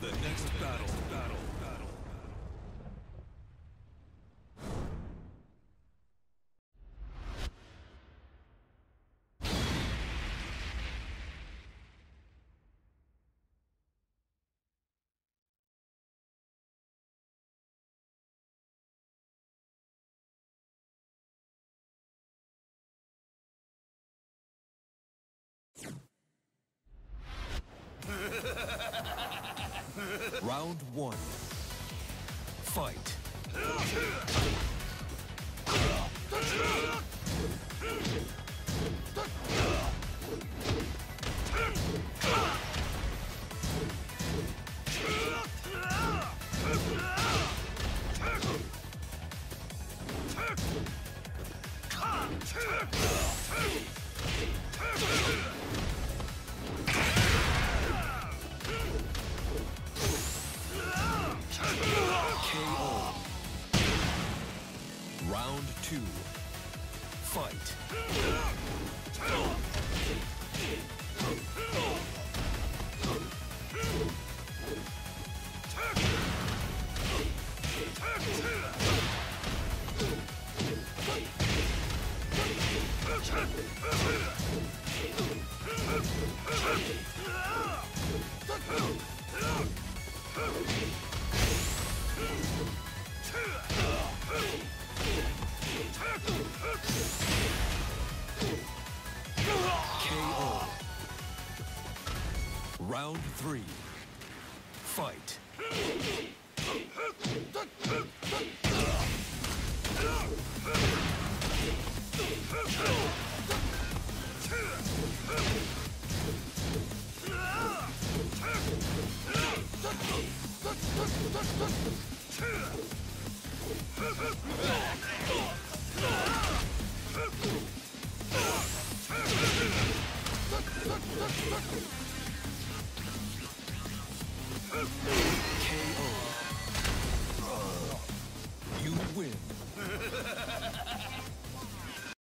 the next battle. Battle. Round one. Fight. Two. Fight. KO. Round three. Fight. KO. You win.